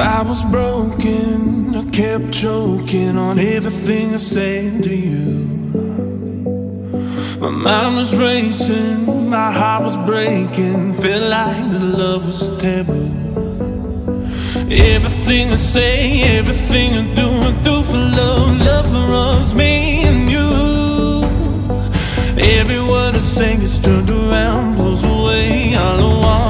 I was broken, I kept choking on everything I said to you. My mind was racing, my heart was breaking, felt like the love was taboo. Everything I say, everything I do, I do for love, love us, me and you. Every word I say gets turned around, pulls away, all I